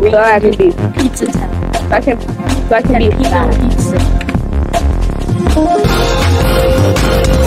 So I can be, Pizza Tower. so I can, so I can be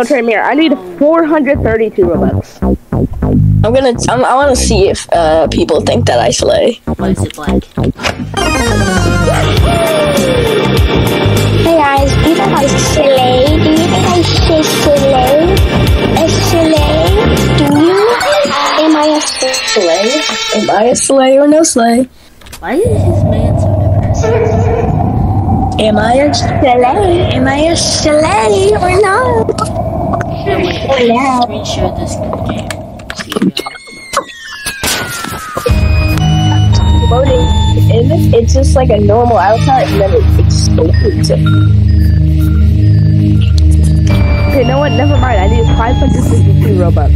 No, Tremere, I need 432 Robux. I'm gonna, I'm, I want to see if uh, people think that I slay. What is it like? Hey guys, do you think I slay? Do you think I say slay? A slay? Do you? Am I a slay? Slay? Am I a slay or no slay? Why is his man so depressed? Am I a Slay? Am I a slay or not? Yeah. Screenshot this game. You guys. voting? It's just like a normal avatar and then it explodes. Okay, you know what? Never mind. I need 562 Robux.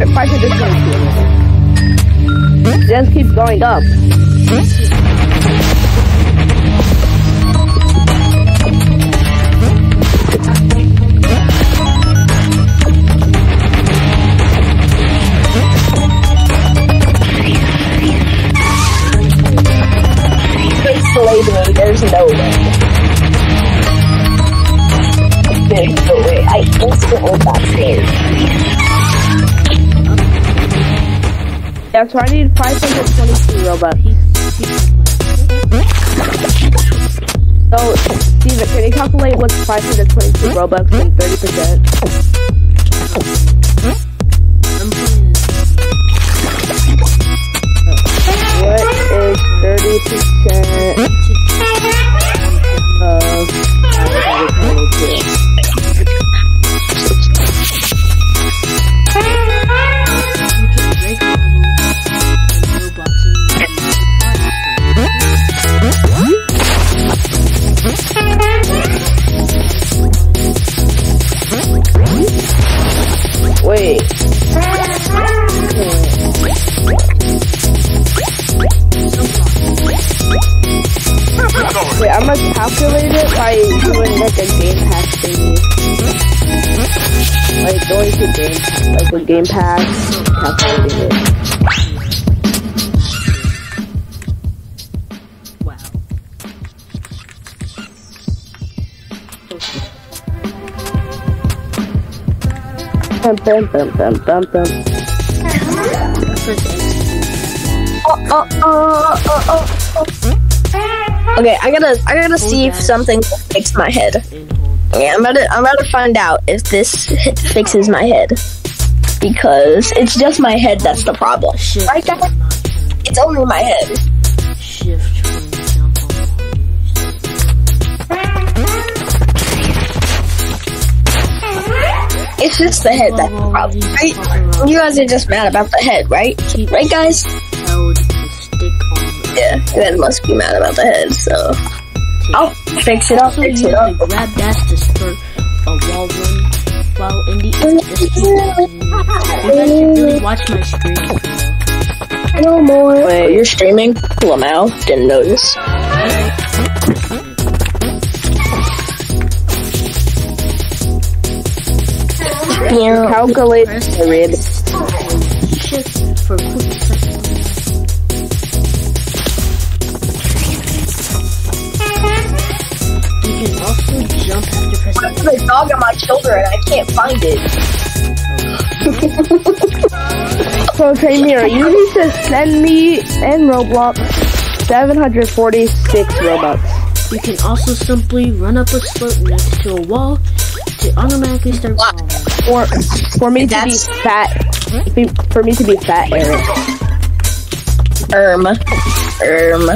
Or 522. It just keeps going up. Yeah, why I need 522 Robux. So, Steven, can you calculate what's 522 Robux and 30%? Bum, bum, bum, bum, bum. Oh, oh, oh, oh, oh, oh. Okay, I gotta, I gotta see if something fixes my head. Yeah, I'm about to, I'm about to find out if this fixes my head. Because it's just my head that's the problem. Right, guys? will not turn. It's only my head. It's just the head that's the problem, right? You guys are just mad about the head, right? Right, guys? Yeah, you guys must be mad about the head, so... I'll fix it, I'll fix it up. grab dash to start a wall run while in the this You guys should really watch my stream. No more. Wait, you're streaming? Lamau? Didn't notice. Yeah. Calculate Press the rib. Shift for quick second. You can also jump after pressing the dog on my shoulder and I can't find it. So, Tremere, you need to send me in Roblox 746 Robux. You can also simply run up a slope next to a wall to automatically start falling. For for me to be fat, be- for me to be fat, Eric. Erm. Erm.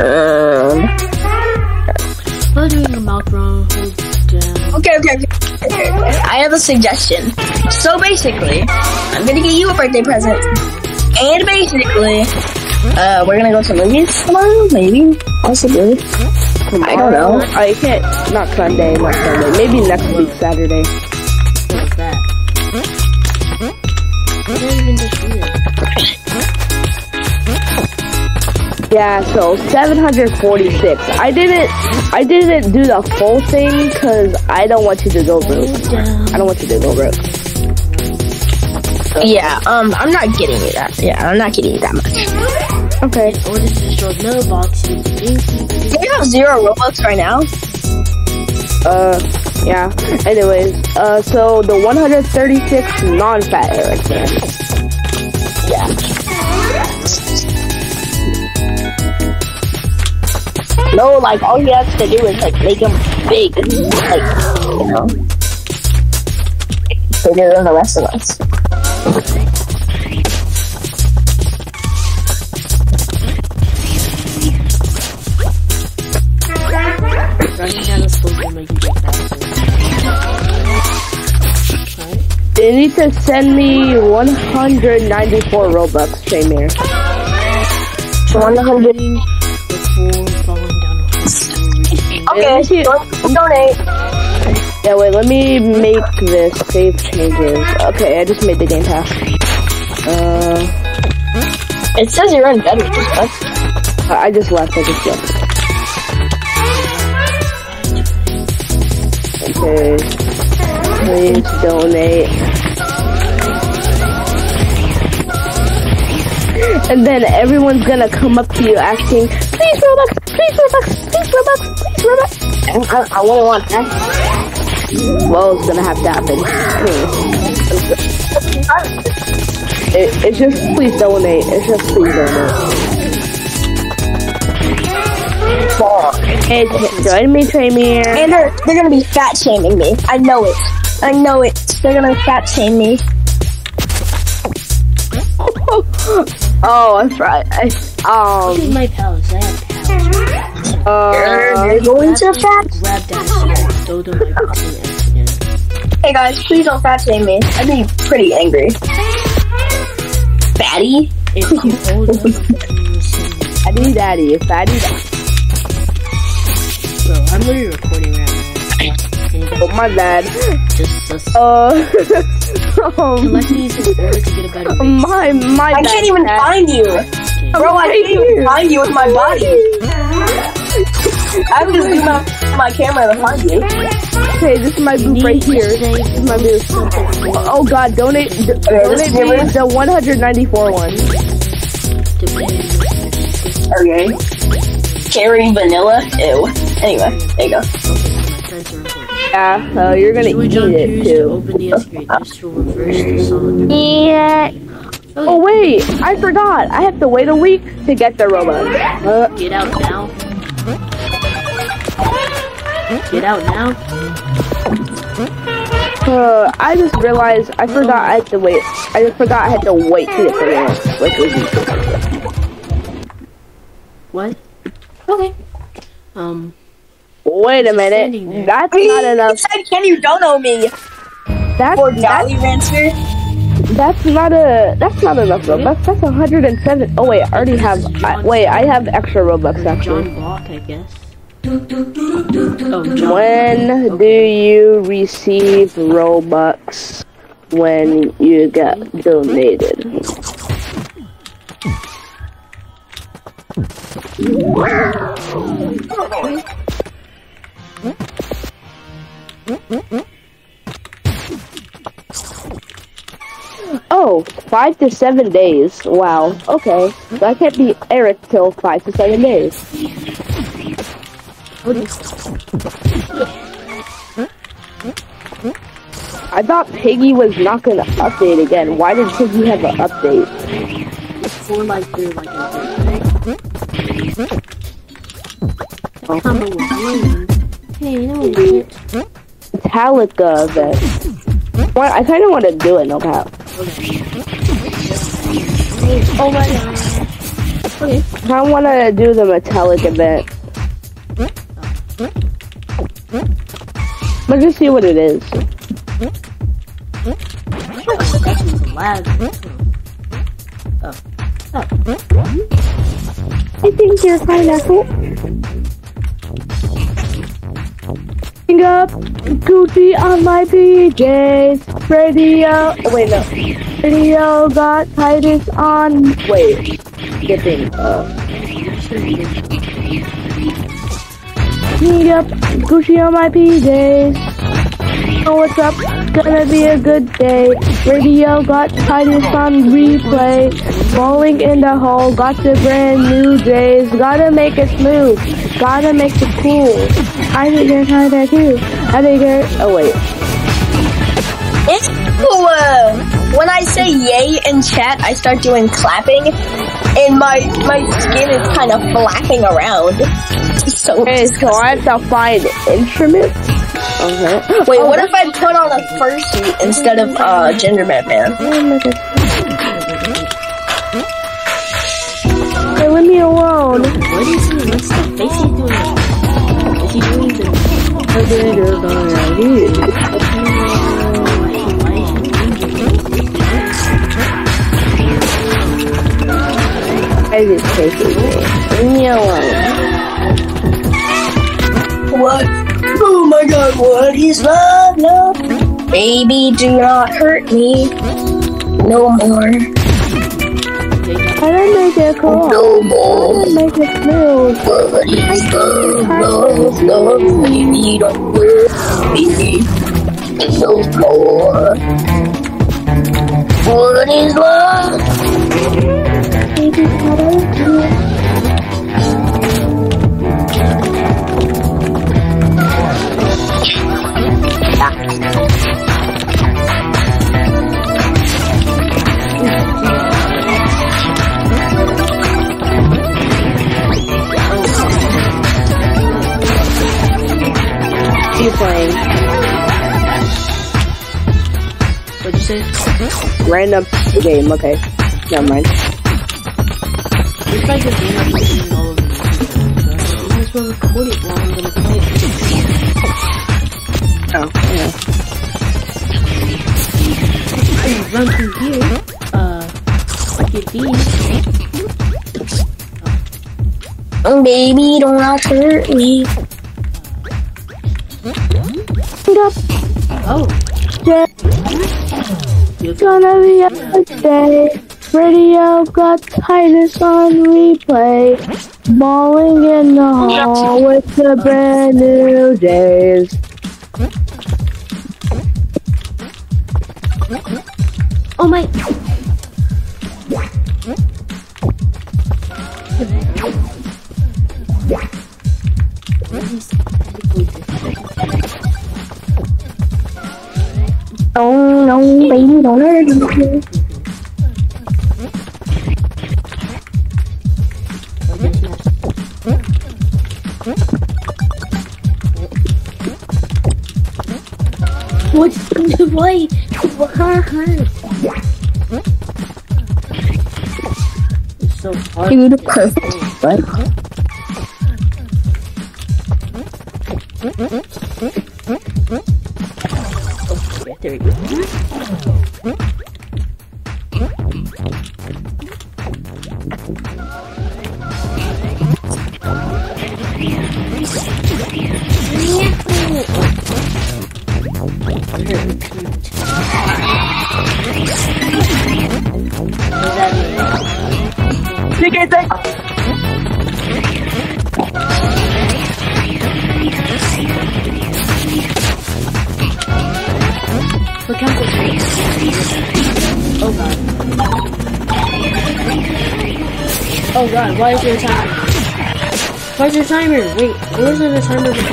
Erm. While doing a mouth wrong. Okay, okay, okay, okay, okay. I have a suggestion. So basically, I'm gonna get you a birthday present. And basically, uh, we're gonna go to movies tomorrow, maybe, possibly. I don't know. Oh, you can't. Not Sunday. Not Sunday. Maybe next week, Saturday. Yeah. So 746. I didn't. I didn't do the full thing because I don't want you to go broke. I don't want you to go broke. Yeah, um, I'm not getting you that. Yeah, I'm not getting you that much. Okay. In order to destroy mailbox, use the gamekeeper. Do you have zero Robux right now? Uh. Yeah. Anyways. Uh. So the 136 non-fat Eric. There. No, like, all he has to do is, like, make him big. Like, you know? Bigger than the rest of us. Running down the slope will make you get faster. They need to send me 194 Robux, Shamir. 100. Okay, donate. Yeah, wait, let me make this save changes. Okay, I just made the game pass. Uh, It says you're in bed with this bus. I I just left, I just left. Okay. Please donate. And then everyone's gonna come up to you asking, please Robux, please Robux, please Robux, please I, I wouldn't want that. Well, it's gonna have to happen. It, it's just please donate. It's just please donate. Hey, t- join me, Tremere. And they're, they're gonna be fat shaming me. I know it. I know it. They're gonna fat shame me. oh, that's right. I, Look um, at my pals. I have pals. uh, You're going to fat? Grab that shit. Throw them my fucking ass again. Hey guys, please don't fat shame me. I'd be pretty angry. Fatty? If you hold up, you will send me. fatty daddy, fatty daddy. Bro, I'm literally recording right now. Oh, my bad. just sus- Uh, um, collect these in order to get a better rate? my, my I bad. can't even Cat. find you! Bro, I can't even find you with my body! I have to zoom out my camera to find you. Okay, this is my booth right here. This is my booth. Oh god, donate, d- this donate me the 194 one. Okay. Cherry vanilla? Ew. Anyway, there you go. Yeah, so you're gonna eat it too. open the escalator. This will reverse the solid. Yeah. Oh wait, I forgot. I have to wait a week to get the robot. Uh, Get out now. Get out now. uh, I just realized I forgot I had to wait. I just forgot I had to wait to get the robot. Like a week. What? Okay. Um, Wait a minute. That's not You enough. said, can you dono me That's for that's, Jolly Rancher? That's not a that's not enough robux. That's 107. Oh wait, I already have. I, wait, I have extra robux actually. John Block, I guess. Oh, John. When do you receive Robux when you get donated? Oh, five to seven days. Wow. Okay. I can't be Eric till five to seven days. I thought Piggy was not gonna update again. Why did Piggy have an update? Like, like a Combo with Hey. Metallica event. I kind of want to do it, no cap. Oh my god. Okay. I want to do the metallic event. Let's just see what it is. I think you're cool. Up Gucci on my PJs. Radio. oh, Wait, no. Radio got Titus on. Wait. Skipping. Uh. Hang up Gucci on my PJs. Oh, what's up? It's gonna be a good day. Radio got Titus on replay. Falling in the hole, got the brand new days. Gotta make it smooth. Gotta make it cool. I think you're kinda too. I think you're. Oh wait. It's cool. When I say yay in chat, I start doing clapping, and my my skin is kind of flapping around. So Okay, so I have to find instruments. Okay. wait, what if I put on a fursuit instead of uh gingerbread man? Hey, leave me alone. What is he? What's the face he's doing? Is he doing the... is love, love? Baby, do not hurt me. No more. I don't make it cool. No more. Make it. What is love, love, love? Baby, don't hurt me. No more. What is love? Baby, how do you? You playing What'd you say? random game? Okay, never mind. It's like a game I'm playing all over the You might as well record it while I'm gonna play it. Oh, yeah. I run through here. Uh, get these. Oh, Baby, do not hurt me. Up. Oh, It's gonna be a good day. Radio got Titus on replay. Balling in the hall with the brand new days. My. Oh no, baby, don't hurt me. What's why? It's so Dude, perfect. Right? Why is there a timer? Why is there a timer? Wait, wasn't a timer before?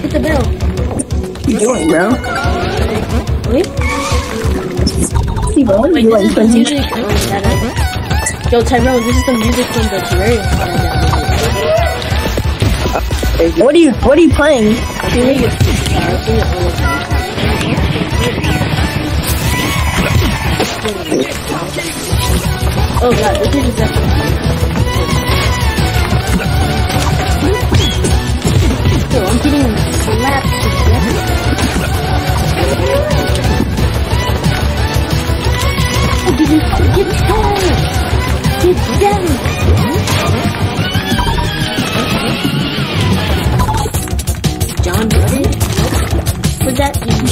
Hit the bell. What you doing, bro? Wait, See, bro, you like Yo, Tyrone, this is the music from the Terraria that What are you, what are you playing? Oh god, this is definitely.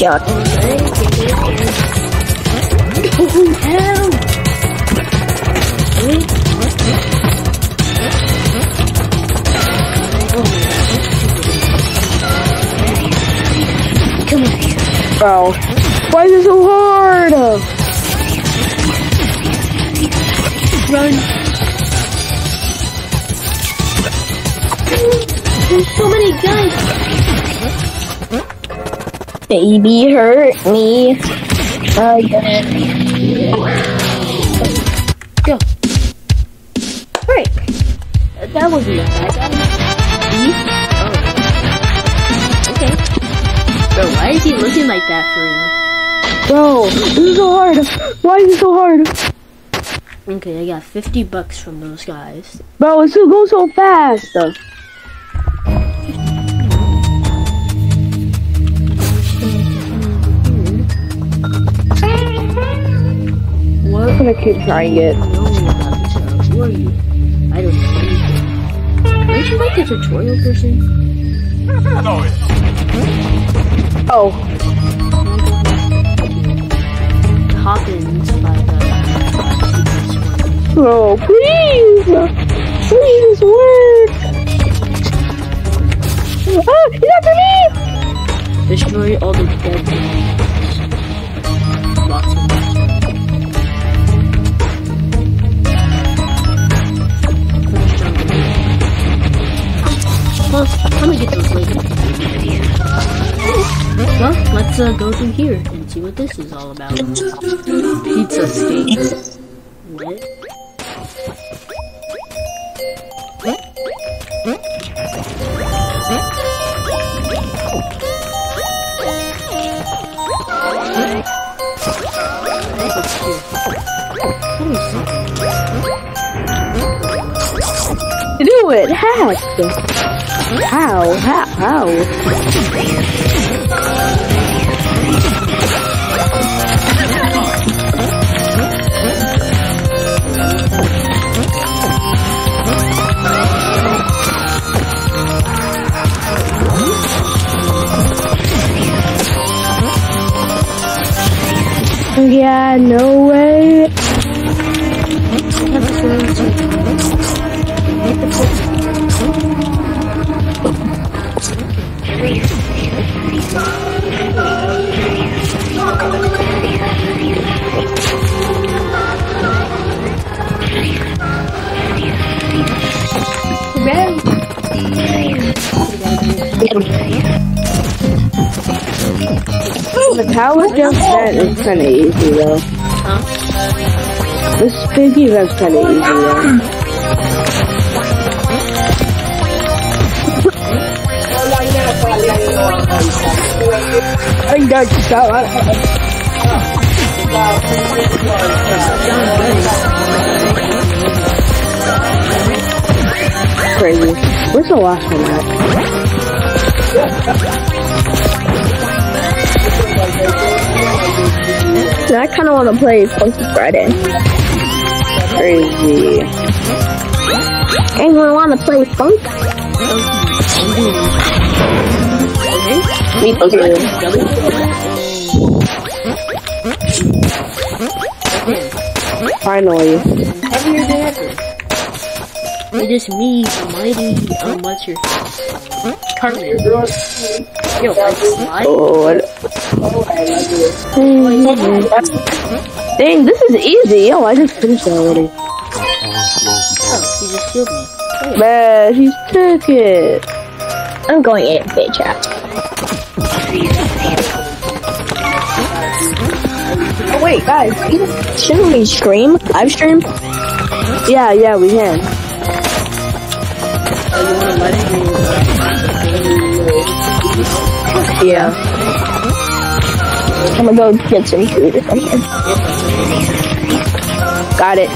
Oh, Come on. Bro. Why is it so hard? Run. There's so many guys. Baby hurt me oh, again. Go. Break. That wasn't a bad guy. Oh. Okay. Bro, why is he looking like that for you? Bro, this is so hard. Why is it so hard? Okay, I got 50 bucks from those guys. Bro, it's going so fast. Gonna keep trying it. know about. Who are you? I don't know anything. Aren't you like a tutorial person? Oh, Hawkins by the bro, please. Please work. Ah, that for me? Destroy all the dead Well, I'm gonna get those later. Well, let's uh, go through here and see what this is all about. Pizza steaks. What? Let me. Do it, hack. How? How? How? Yeah, no way. The tower jump that is kind of easy though. Huh? This piggy event's kind of easy though. Got shot. Crazy. Where's the last one at? I kind of want to play Funky Friday. Crazy. Anyone want to play Funk? Me too. Finally. Heavier than ever. It is me, the mighty, um, what's your Cartman. Yo, I slide? Oh. Dang, this is easy. Oh, I just finished it already. Oh, he just killed me. Man, she's took it. I'm going AFK chat. Oh wait, guys, shouldn't we stream? Live stream? Yeah, yeah, we can. You wanna let it Yeah. I'm gonna go get some food or something. Got it.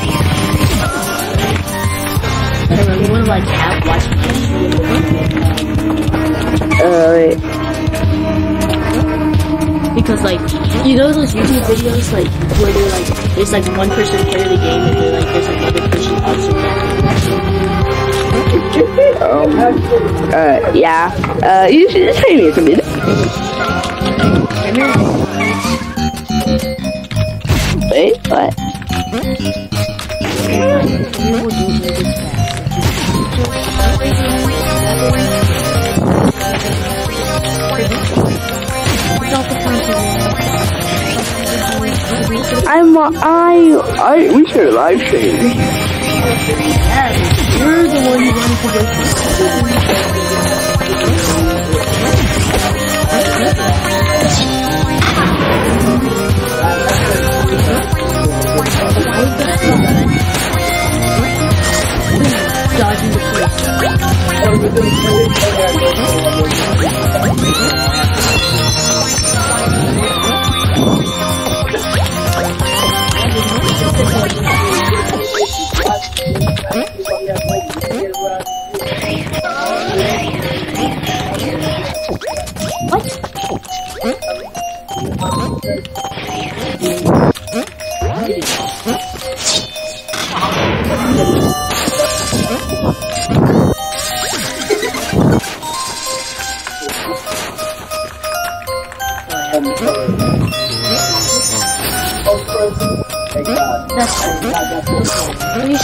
I Because like, you know those YouTube videos like where they're like, there's like one person playing the game and then like there's another person also Um, uh, yeah. Uh, you should just pay me some minute. Wait, what? I'm, uh, I, I, we should live stream. You're the one who wanted to go. Dodging the police. 我就是我，就是我。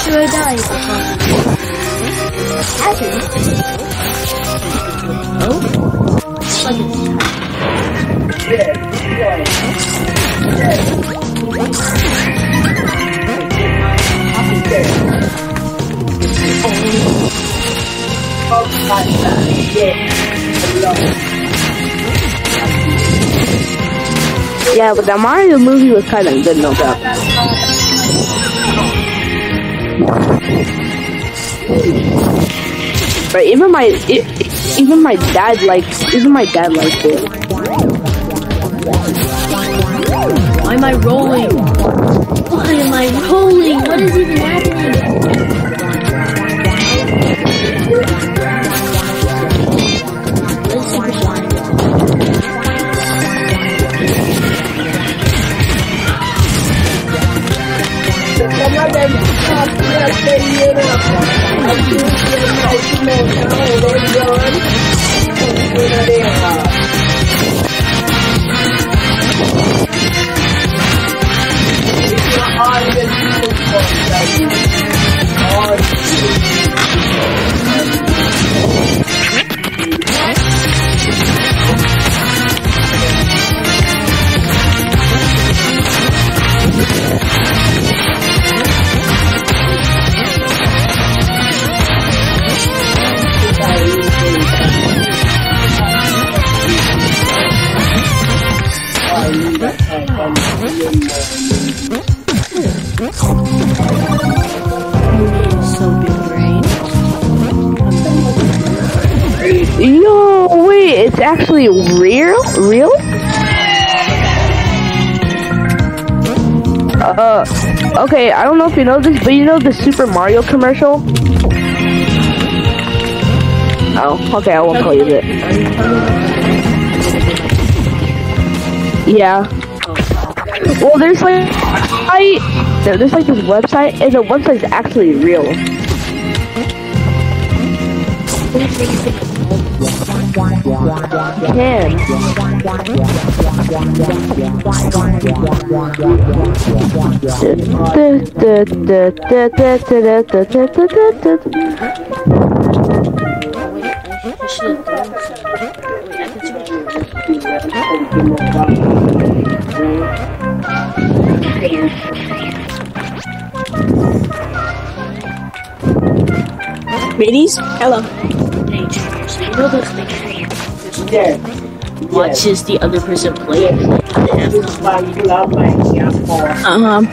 Sure I? Oh? Like Yeah, but the Mario movie was kind of good, no doubt. But even my, e- even my dad likes, even my dad likes it. Why am I rolling? Why am I rolling? What is even happening? So okay, I don't know if you know this, but you know the Super Mario commercial? Oh, okay, I won't call you it. Yeah. Well, there's like, I, there's like this website, and the website's actually real. Can. I should have thrown some. Wait, I can see what. Ladies, hello. Nature. Watches the other person play. Us and half.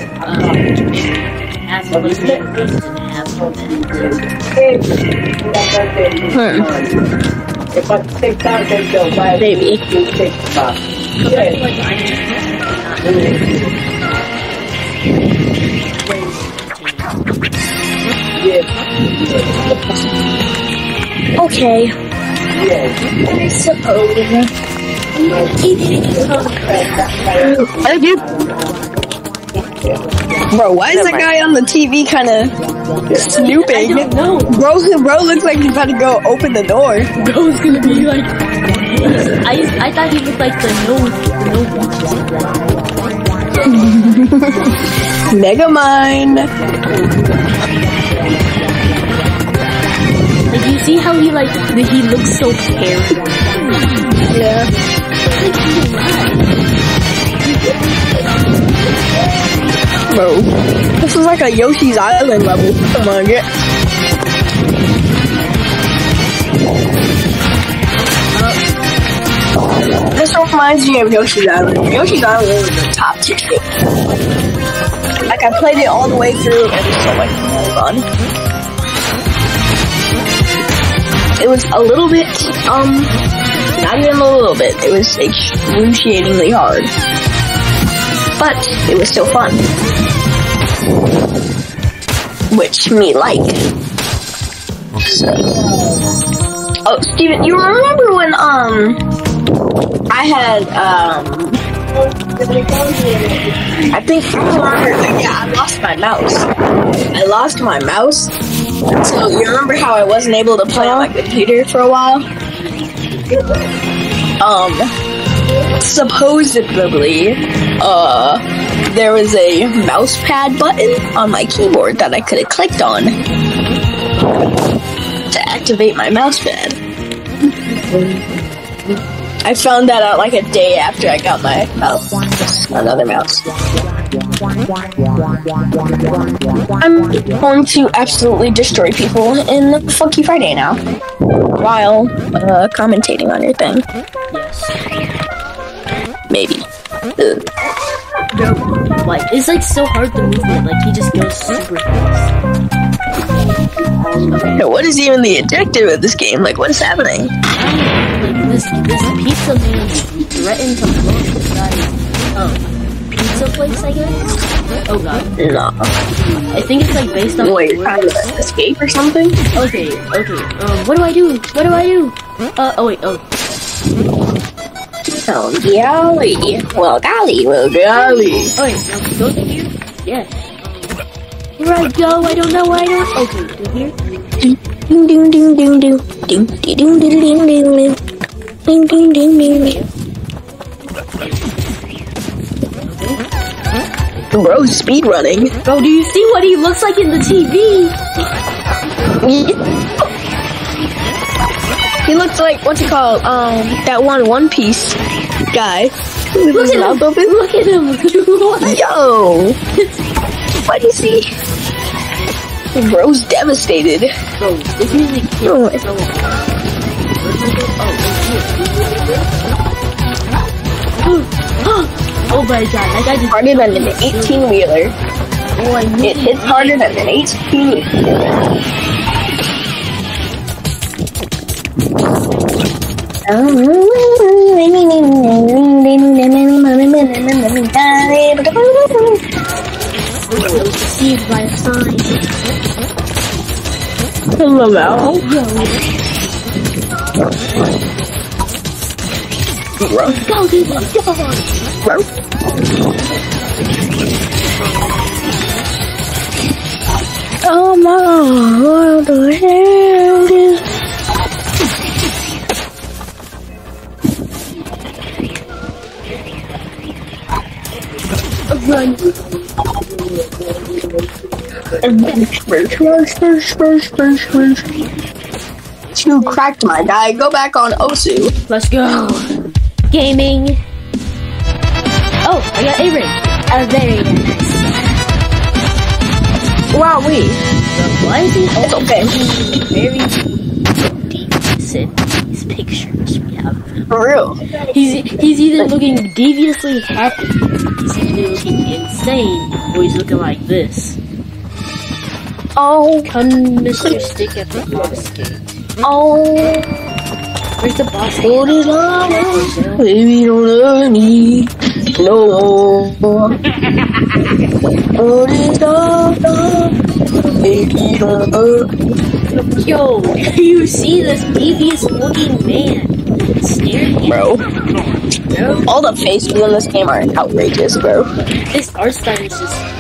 Maybe. Okay. Suppose. Thank you. Bro, why is that guy on the TV kind of snooping? No, Bro, bro looks like he's about to go open the door. bro's gonna be like. I I thought he looked like the no no Mega Mind. Like you see how he like he looks so paranoid. Yeah. Bro, this is like a Yoshi's Island level. Come on, get. This reminds me of Yoshi's Island. Yoshi's Island was the top tier. Like I played it all the way through and it's so like fun. It was a little bit, um, not even a little bit. It was excruciatingly hard. But it was still fun. Which me like. So. Oh, Steven, you remember when, um, I had, um, I think, yeah, I lost my mouse. I lost my mouse. So you remember how I wasn't able to play on my computer for a while? Um, supposedly, uh, there was a mouse pad button on my keyboard that I could have clicked on to activate my mouse pad. I found that out like a day after I got my mouse. Another mouse. I'm going to absolutely destroy people in Funky Friday now. While uh, commentating on your thing. Yes. Maybe. Ugh. Like it's like so hard the movement. Like he just goes super fast. No, what is even the objective of this game? Like, what is happening? Like this this pizza man threatened to blow up this guy's oh pizza place. I guess. Oh god. No. I think it's like based on. Wait, you're trying to escape or something? Okay, okay. Um, what do I do? What do I do? Uh, oh wait, oh. Oh, golly. Well, golly, well, golly. Oh wait, now go to here? Yes. Where I go, I don't know where I don't. Okay, to here? Ding, ding, ding, ding, ding. Ding, ding, ding, ding, ding, ding, ding. Ding, ding, ding, ding, ding. Bro, speed running. Bro, do you see what he looks like in the TV? He looks like what's it called? Um, that one One Piece guy. Look at him! open. Look at him! What? Yo, what is he? Bro's devastated. Bro, this music is so Oh, my god, that guy just harder than an 18 wheeler. knew It hits harder than an 18 wheeler. was deceived by sign. Hello. Go, dude, go! Oh my, what the hell is Run. You cracked my guy. Go back on Osu. Let's go. Gaming. Oh, I got a ring. A very nice. Wow, we. Why is he It's okay. very decent? these pictures we have. For real. He's he's either looking deviously happy, he's either looking insane, or he's looking like this. Oh, Come, Mr. Stick at the boss gate. oh. Where's the boss it on, baby, don't love me no more. Hold it on, baby, don't love Yo, you see this devious looking man staring bro? all the faces in this game are outrageous, bro. This art style is just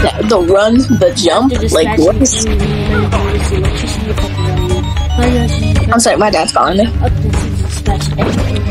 The, the run, the jump, like what is? I'm sorry, my dad's calling me.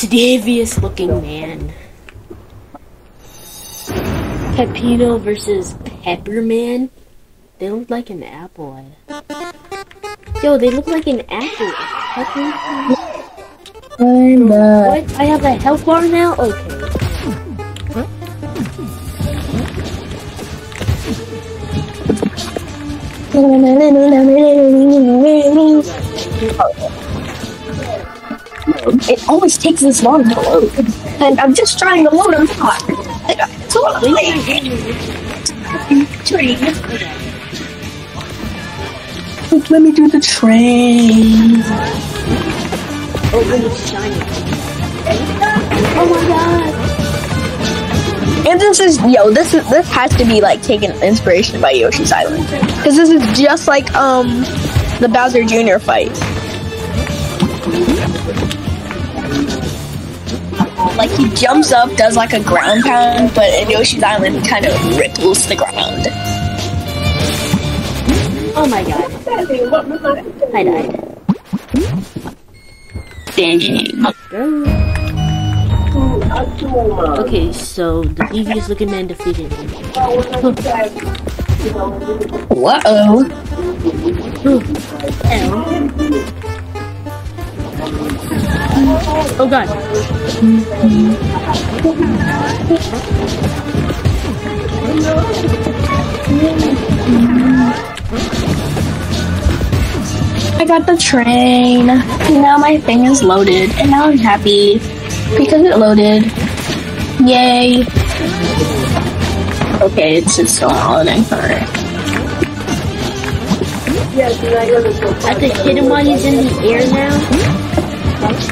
And deal with this devious looking man. Peppino versus Pepperman. They look like an apple. Yo, they look like an apple. Pepper? What? I have a health bar now? Okay. It always takes this long to load. And I'm just trying to load, I'm. It's all train. Let me do the train. Oh. Oh my god. And this is yo, this is this has to be like taken inspiration by Yoshi's Island. Because this is just like um the Bowser Jr. fight. Like he jumps up, does like a ground pound, but in Yoshi's Island he kind of ripples the ground. Oh my god. I died. Dang. Okay, so the devious looking man defeated him. Whoa. oh. L. Oh god. I got the train. Now my thing is loaded, and now I'm happy because it loaded. Yay! Okay, it's just still not loading. Alright. I have to hit him while he's in the air now.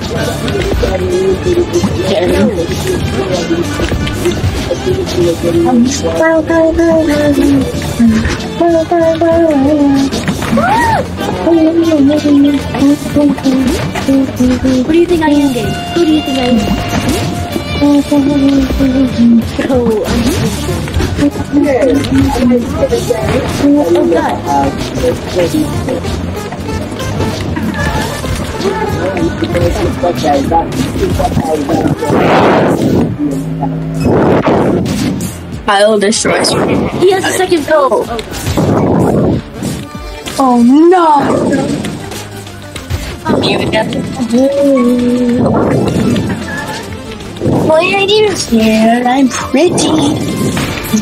Who do you think I am, game? Who do you think I am? Oh, I'm Oh god. I'll destroy you. He has a second phase. Oh, Oh no! You got My ideas here. I'm pretty.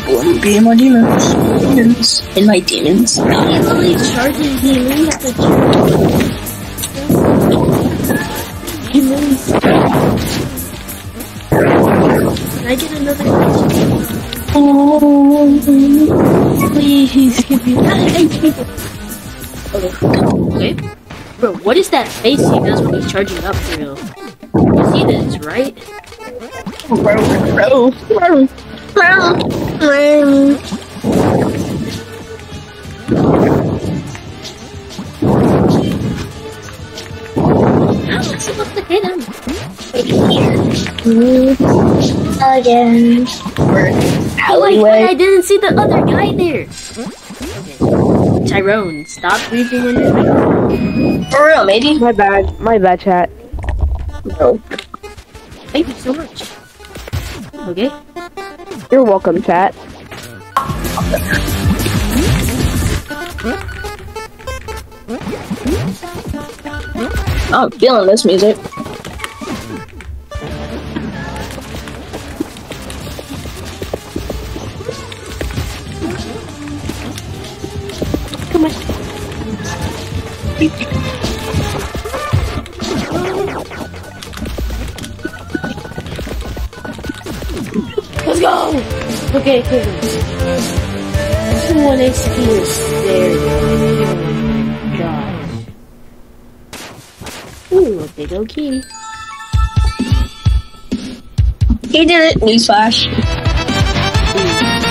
Wouldn't be my demons. Demons. In my demons. God. He's charging him. We have to charge him. Can I get another question? Please give me Okay. Bro, what is that face he does when he's charging up for real? You see this, right? Bro, bro, bro, bro, bro. How am I supposed to hit him? Again. Oh, wait, Alleyway. I didn't see the other guy there. Okay. Tyrone, stop breathing in your For real, matey. My bad. My bad, chat. No. Thank you so much. Okay. You're welcome, chat. I'm feeling this music. Come on. Let's go! Okay, okay. One excuse there. Ooh, a big old key. He did it. Newsflash.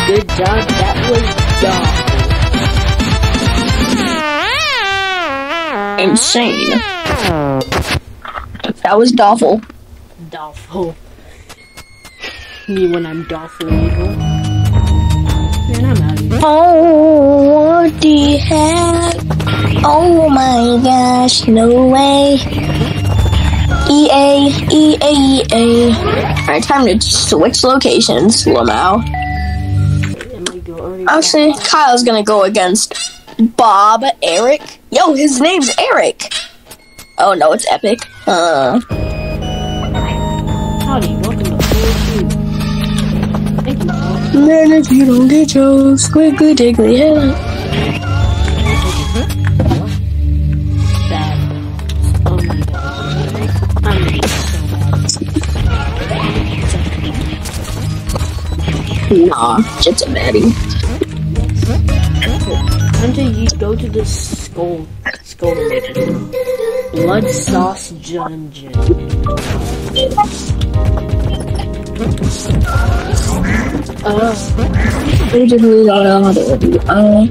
Good job. That was dumb. Insane. That was awful. Doubtful. Me when I'm doubtful evil. Oh, what the heck? Oh my gosh, no way. EA, EA, EA. Alright, time to switch locations, Lamau. Actually, Kyle's gonna go against Bob Eric. Yo, his name's Eric. Oh no, it's Epic. Uh, Howdy, welcome to Thank you. Man, if you don't get your squiggly diggly head. Nah, just a baddie. Until you go to the skull, skull. Blood sauce dungeon. I don't know how to do it. Uh,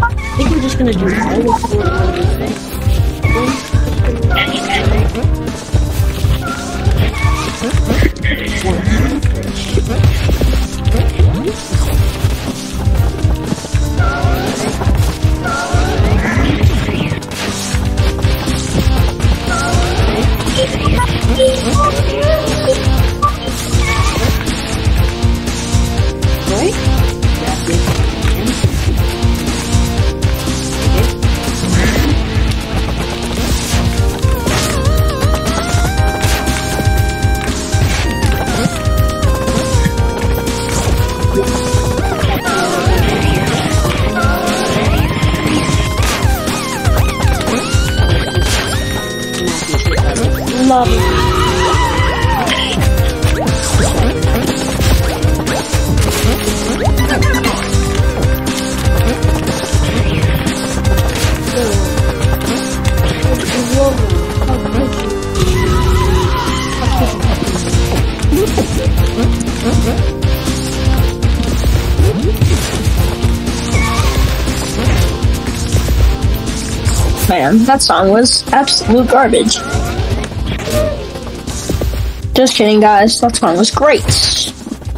I think we're just gonna do all the of these man, that song was absolute garbage. Just kidding, guys. That song was great.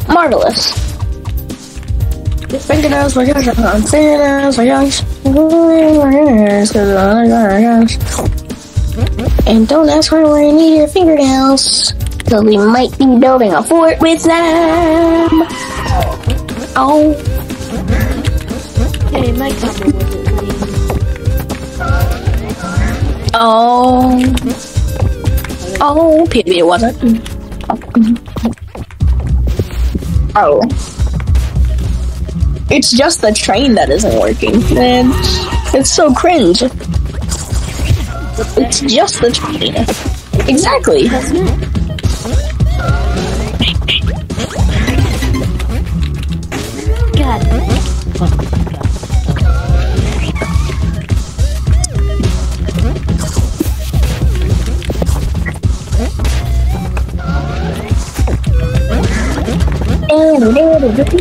Marvelous. Your fingernails were yours, uh, fingernails were yours. And don't ask where we need your fingernails. Cause we might be building a fort with them. Oh, Hey, my oh, oh, maybe it wasn't. Oh. It's just the train that isn't working. Man, it's so cringe. It's just the train. Exactly.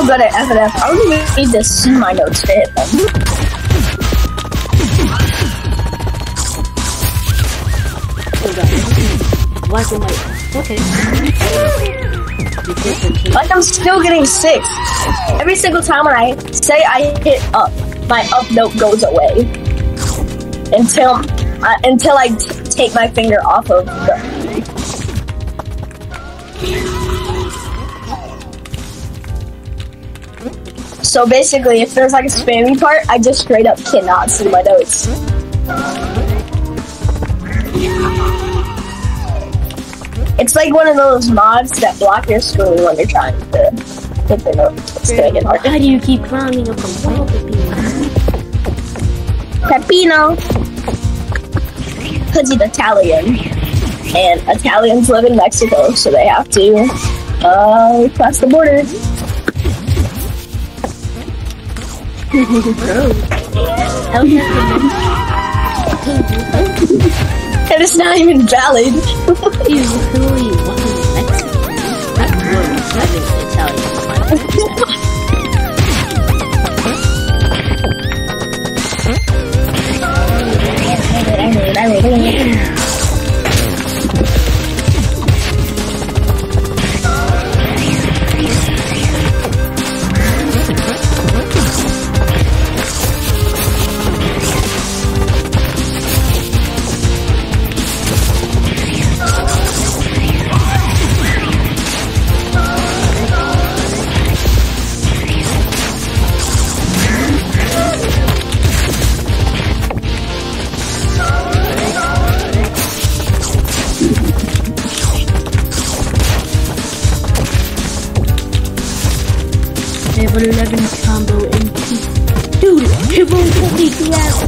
So good at FNF. I don't even need to see my notes to hit them. Black and white. Okay. You take the king. Like I'm still getting six. Every single time when I say I hit up, my up note goes away until uh, until I take my finger off of the. So basically, if there's like a spammy part, I just straight up cannot see my notes. It's like one of those mods that block your screen when you're trying to hit the notes. It's gonna get hard. Why do you keep climbing up the wall, Peppino? Peppino. Because he's Italian. And Italians live in Mexico, so they have to uh, cross the border. How is that And it's not even valid. He's literally walking Mexican. Not really, I mean Italian. Level 11 combo MP. Dude, it won't ass.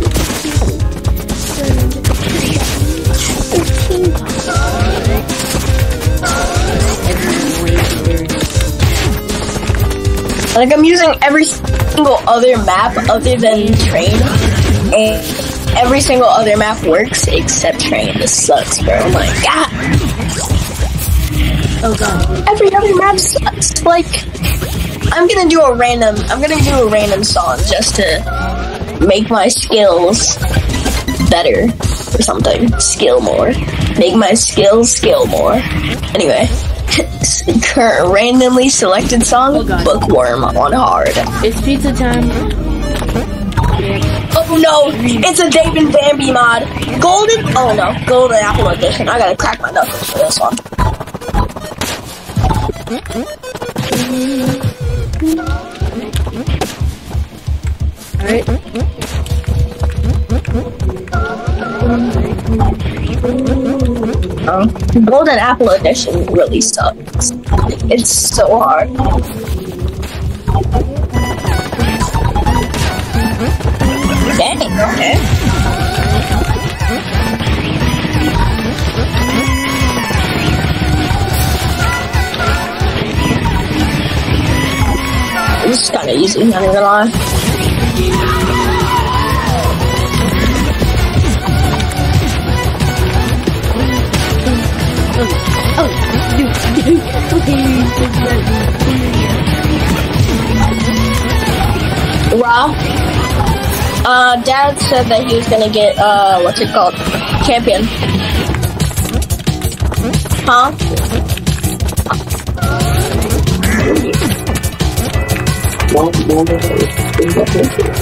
Like I'm using every single other map other than train, and every single other map works except train. This sucks, bro. Oh my god. Oh god. Every other map sucks. Like, I'm gonna do a random. I'm gonna do a random song just to make my skills better or something. Skill more. Make my skills skill more. Anyway. Current randomly selected song, Oh, Bookworm on hard. It's pizza time. Oh no, it's a Dave and Bambi mod. Golden, oh no, Golden Apple Edition. I gotta crack my knuckles for this one. Oh. Golden Apple Edition really sucks. It's so hard. Dang, okay. This is kinda easy, not even gonna lie. Raw. Uh, Dad said that he was gonna get, uh, what's it called? Champion. Huh? Oh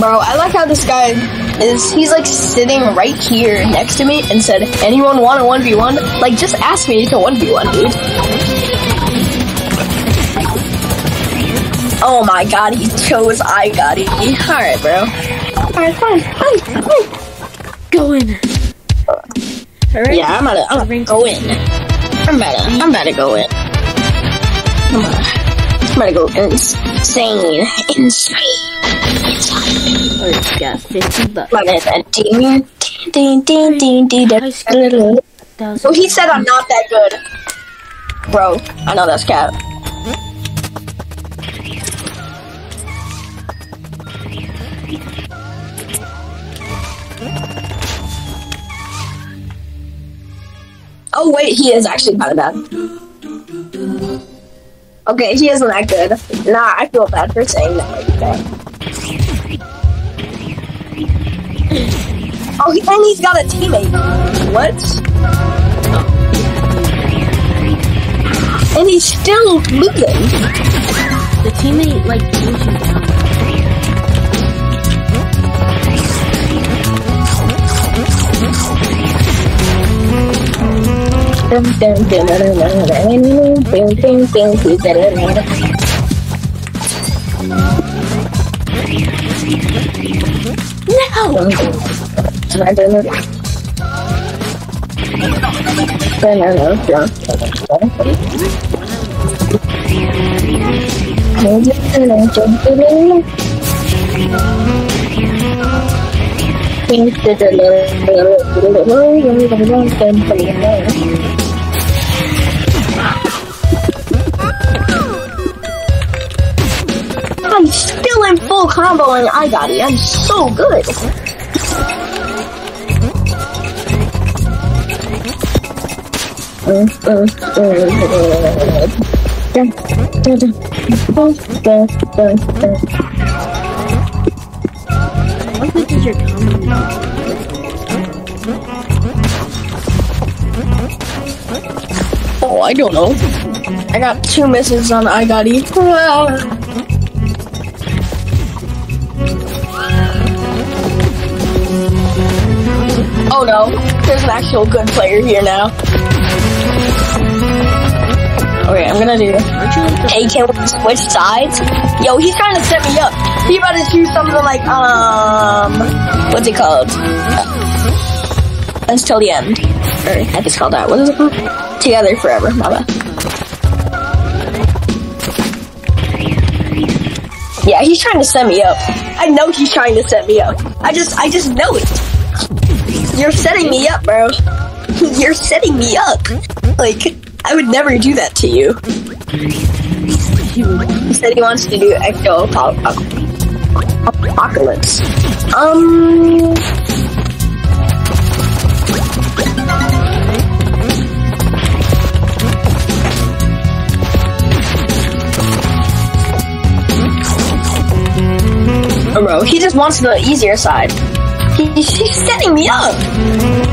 Bro, I like how this guy is, he's like sitting right here next to me and said, anyone want a 1v1? Like, just ask me to 1v1, dude. Oh my god, he chose I got it. Alright, bro. Alright, fine, fine, fine. Go in. Alright. Yeah, I'm about to, I'm about to go in. I'm about to, I'm about to go in. I'm about to, I'm about to go insane. Insane. High school. ding. Thousand. So he said I'm not that good. Bro, I know that's cap. Oh wait, he is actually kind of bad. Okay, he isn't that good. Nah, I feel bad for saying that. That. he, and he's got a teammate. What? And he's still losing. The teammate, like, pushes down. No! yeah. Things little, little, I'm still in full combo and I got it. I'm so good. Oh, I don't know. I got two misses on I got E. Oh no, there's an actual good player here now. Okay, I'm gonna do. Hey, can we switch sides? Yo, he's trying to set me up. He about to do something like um, what's it called? Until the end. Or I think it's called that. What is it called? Together forever. mama. Yeah, he's trying to set me up. I know he's trying to set me up. I just, I just know it. You're setting me up, bro. You're setting me up. Like, I would never do that to you. He said he wants to do Ecto Apocalypse. Um. Bro, he just wants the easier side. He, he's setting me up.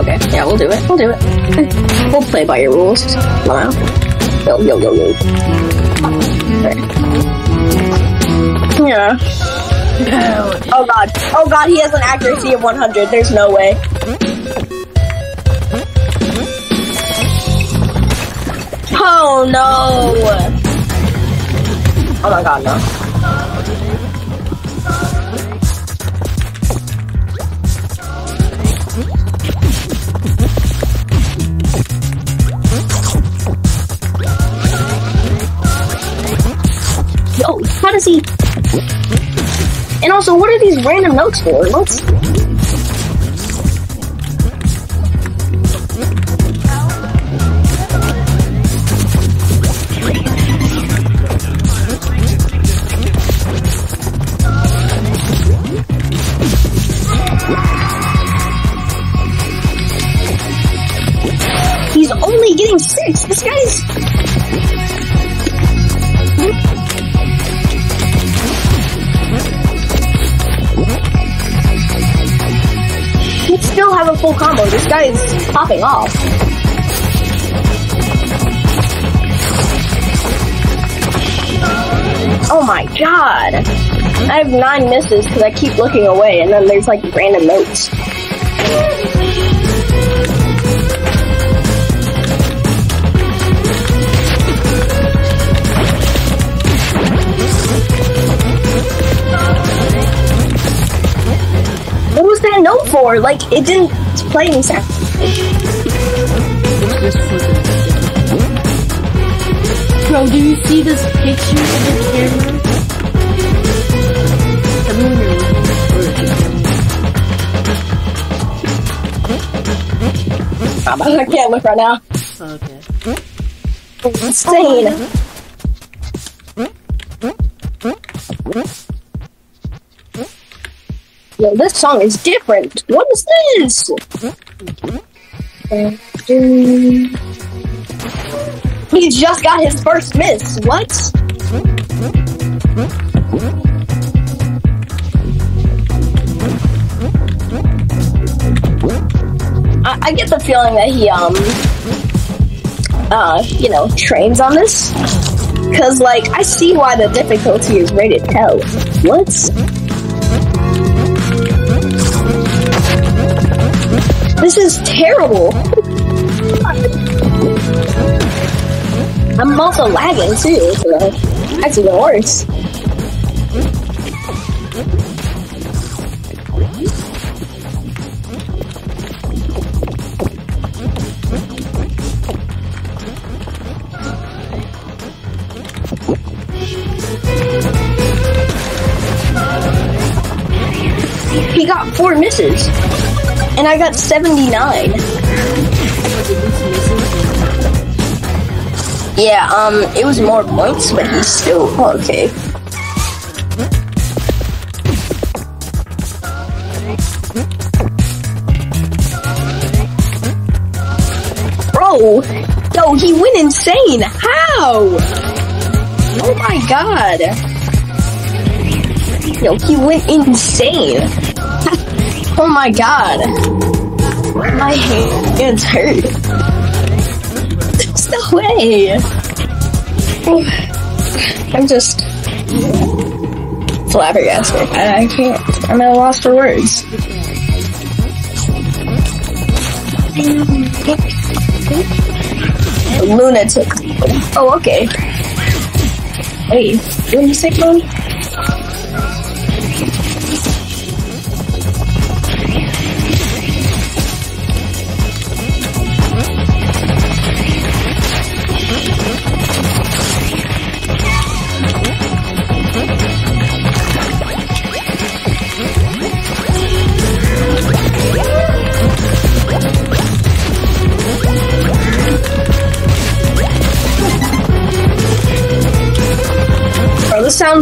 Okay, yeah, we'll do it. We'll do it. we'll play by your rules. Wow. Yo, yo, yo, yo. Okay. Yeah. Oh god. Oh god, he has an accuracy of 100. There's no way. Oh no. Oh my god, no. And also, what are these random notes for? What's? Combo. This guy is popping off. Oh my god. I have nine misses because I keep looking away, and then there's like random notes. What was that note for? Like, it didn't play any sound. It's just for the Bro, do you see this picture of the camera? Everyone are looking for the I can't look right now. Okay. Insane. This song is different. What is this? He just got his first miss. What? I, I get the feeling that he um uh you know trains on this because like I see why the difficulty is rated hell. What? This is terrible. I'm also lagging too, so that's even worse. He got four misses, and I got 79. Yeah, um, it was more points, but he's still okay. Bro, yo, he went insane. How? Oh my god. Yo, he went insane. Oh my god. My hands hurt. There's no way. I'm just flabbergasted. I, can't. I'm at a loss for words. Lunatic. Oh, okay. Wait, lunatic mode?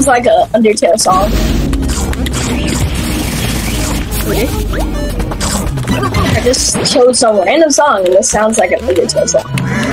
Sounds like a Undertale song. I just chose some random song and this sounds like an Undertale song.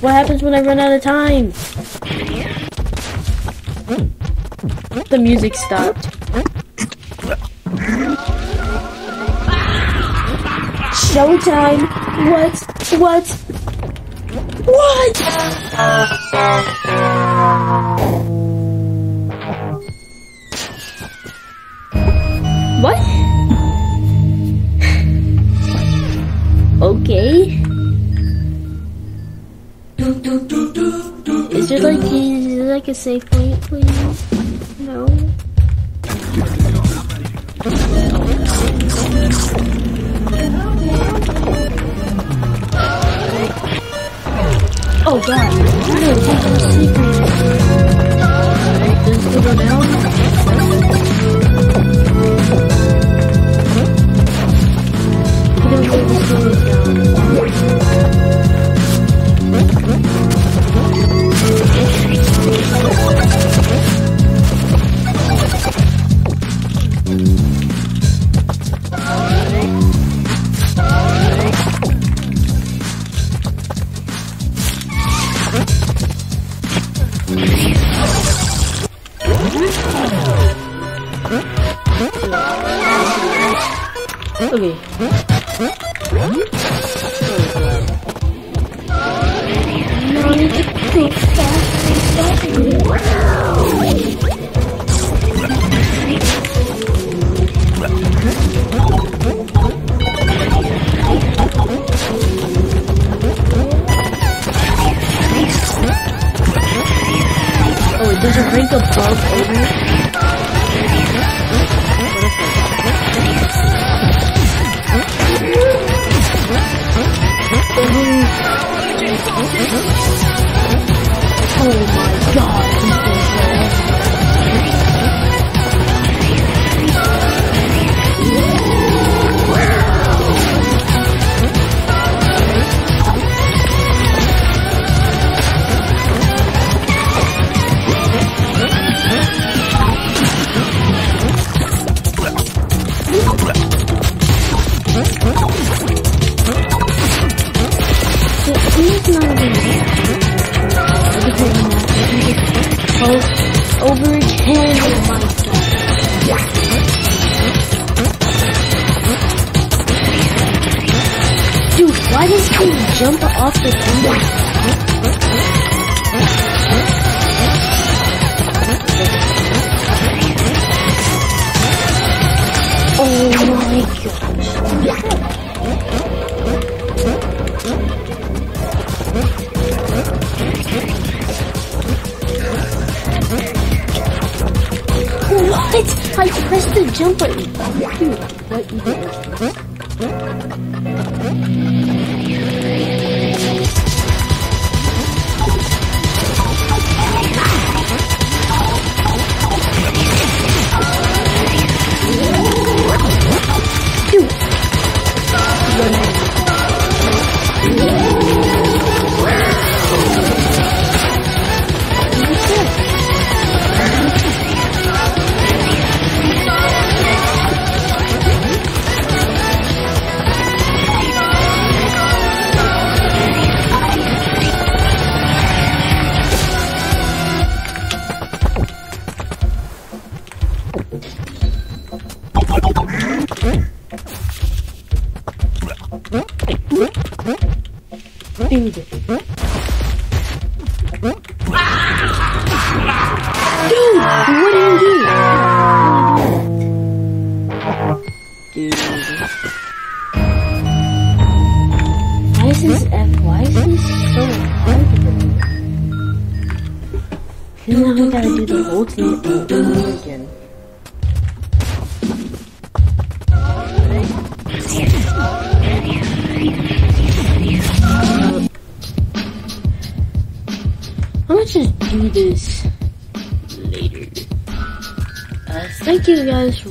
What happens when I run out of time? The music stopped. Showtime! What? What? What? make it safely. 里。嗯んっいっぱいいるんだ。いっぱいいる。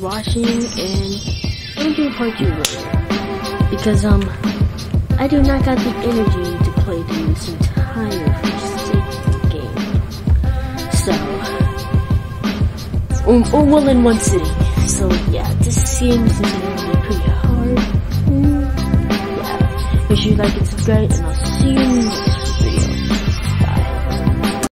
Watching, and I'm gonna do part two later. Because, um, I do not got the energy to play this entire game. So, or, or well in one city. So, yeah, this seems to be pretty hard. Mm, yeah, make sure you like and subscribe, and I'll see you